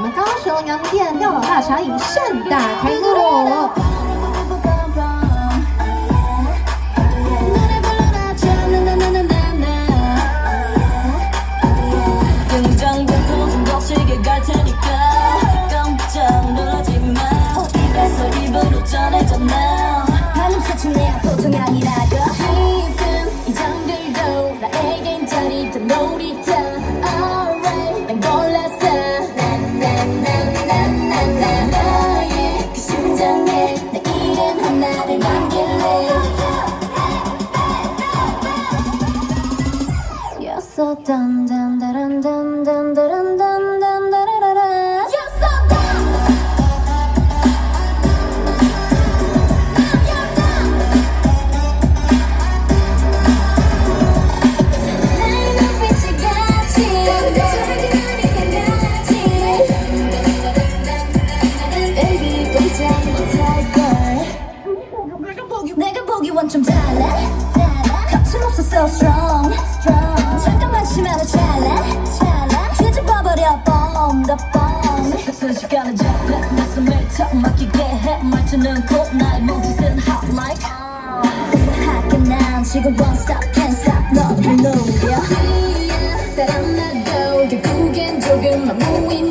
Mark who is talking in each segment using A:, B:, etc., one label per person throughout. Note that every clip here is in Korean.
A: 我们高雄阳明店妙老大茶饮盛大开幕。
B: 전해졌나
C: 한없이 춤내야 보통이 아니라 내가 보기 원좀 달라 거침없어 so strong 뒤집어버려 bomb the bomb
B: 순식간에 잡혀 내 숨을 턱 막히게 해 말투는 곧 나의 몸짓은 hot like
C: 하게 난 지금 won't stop can't stop 너를 녹여 따라 나도 결국엔 조금만 무인도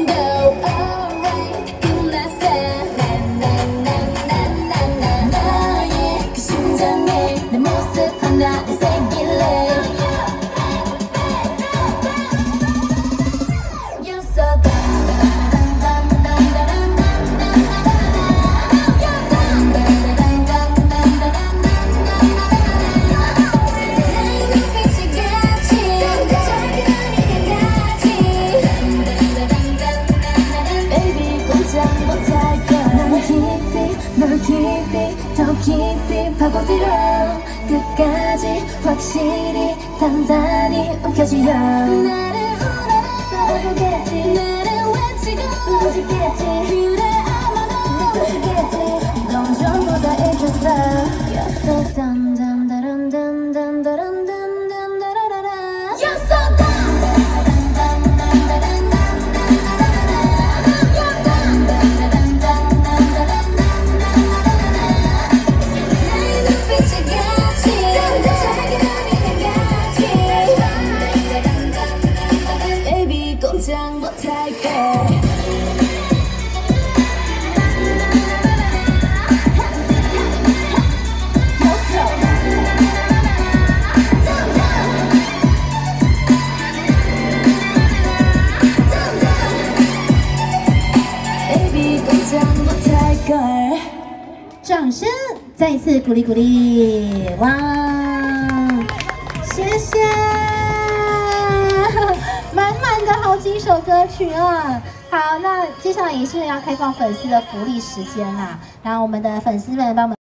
C: 파고들어 끝까지 확실히 단단히 움켜쥐어. 나를 모르겠지. 나를 외치고 움직겠지. 그래 아마도 모르겠지. 넌 전부 다 잊혔어. You're so dumb 歌儿，
A: 掌声，再一次鼓励鼓励，哇，谢谢，满满的好几首歌曲啊，好，那接下来也是要开放粉丝的福利时间啦，然后我们的粉丝们帮我们。